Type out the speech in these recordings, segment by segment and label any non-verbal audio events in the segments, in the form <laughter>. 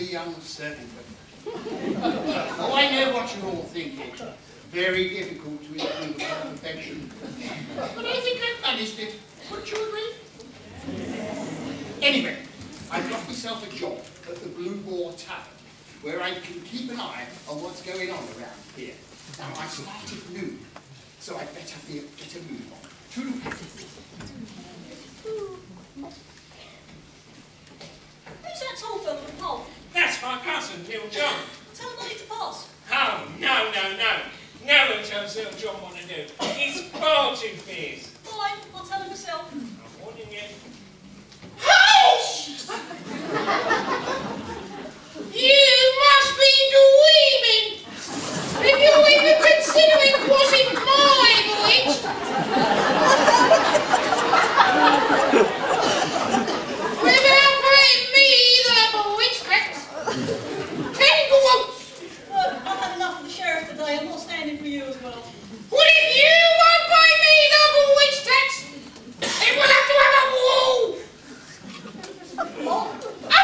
lovely young servant. <laughs> oh, I know what you're all thinking. Very difficult to improve upon perfection. But I think I've managed it. Wouldn't you agree? Anyway, I've got myself a job at the Blue Boar Tavern, where I can keep an eye on what's going on around here. Now, I start at noon, so I'd better be, get a move on. Toodle. Cousin, Bill John. Tell him I to pass. Oh, no, no, no. No one tells Bill John what to do. Well, if you pay me tax, then we'll have to have a! A!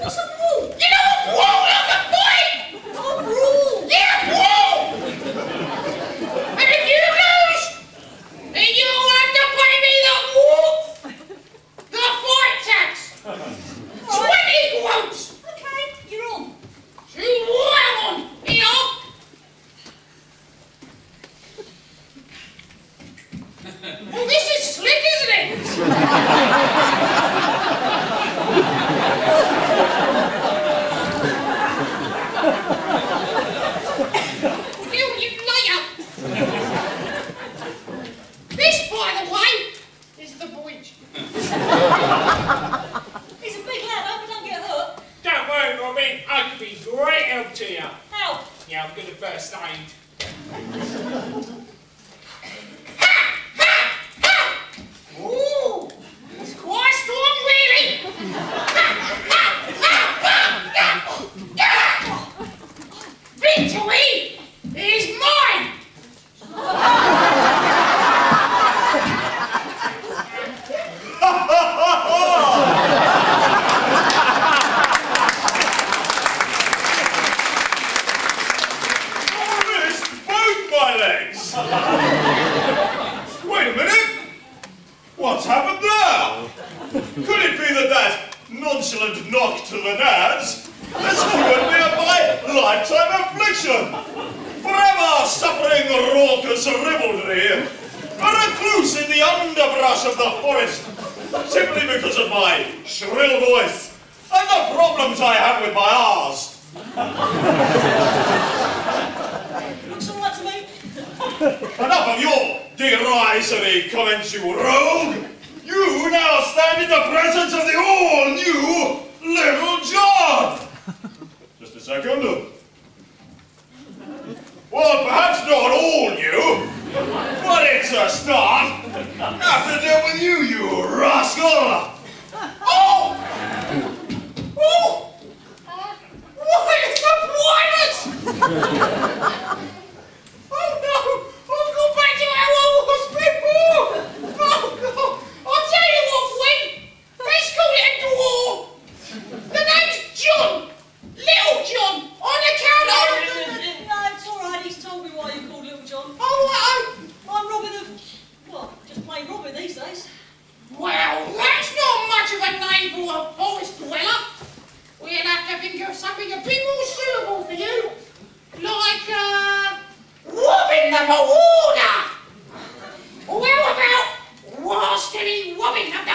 What's a rule? You know a wall like a fight! A rule! Yeah, wall! And if you lose, then you'll have to pay me the wall! The fight tax! Twenty groats! Okay, you're on. To what on here? Well, this is slick, isn't it? Will you later? This, by the way, is the voyage. He's a big lad. I hope he don't get hurt. Don't worry, Robin. I could be great help to you. How? Yeah, I'm good at first aid. <laughs> Wait a minute! What's happened there? Could it be that that nonchalant knock to the nads has cured me of my lifetime affliction? Forever suffering raucous ribaldry, a recluse in the underbrush of the forest, simply because of my shrill voice and the problems I have with my arse. Looks all right to me. Enough of your derisory comments, you rogue! You now stand in the presence of the all-new Little John! <laughs> Just a second. Well, perhaps not all new, but it's a start. Have to deal with you, you rascal! Oh! Oh! What is the private? oh no! I'll go back to how I was before! Oh God! I'll tell you what, Wayne! Let's call it a draw! The name's John! Little John! On account of... No, it's all right. He's told me why you called Little John. Oh, I'm Robin of... Well, just plain Robin these days. well, that's not much of a name for a forest dweller. We'll have to something a bit more suitable for you. Like, uh, Robin the Marauder. Or how about Rascally Robin of